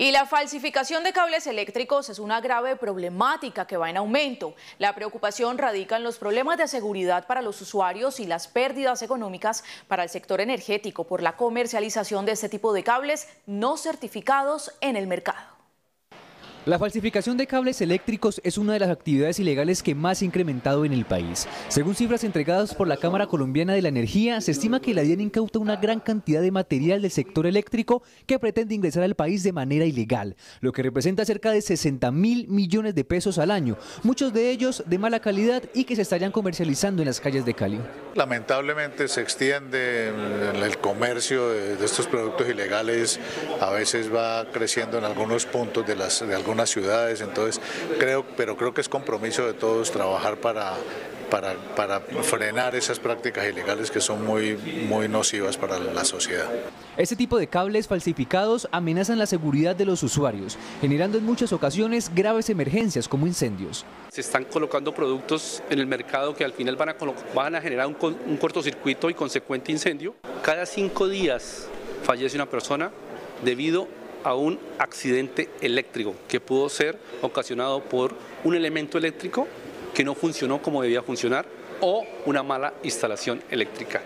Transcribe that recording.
Y la falsificación de cables eléctricos es una grave problemática que va en aumento. La preocupación radica en los problemas de seguridad para los usuarios y las pérdidas económicas para el sector energético por la comercialización de este tipo de cables no certificados en el mercado. La falsificación de cables eléctricos es una de las actividades ilegales que más ha incrementado en el país. Según cifras entregadas por la Cámara Colombiana de la Energía, se estima que la DIAN incauta una gran cantidad de material del sector eléctrico que pretende ingresar al país de manera ilegal, lo que representa cerca de 60 mil millones de pesos al año, muchos de ellos de mala calidad y que se estarían comercializando en las calles de Cali. Lamentablemente se extiende el comercio de, estos productos ilegales, a veces va creciendo en algunos puntos de, las, algunas ciudades, entonces creo, pero creo que es compromiso de todos trabajar para, para, para, frenar esas prácticas ilegales que son muy, muy nocivas para la sociedad. Este tipo de cables falsificados amenazan la seguridad de los usuarios, generando en muchas ocasiones graves emergencias como incendios. Se están colocando productos en el mercado que al final van a, van a generar un, un cortocircuito y consecuente incendio. Cada cinco días fallece una persona debido a un accidente eléctrico que pudo ser ocasionado por un elemento eléctrico que no funcionó como debía funcionar o una mala instalación eléctrica.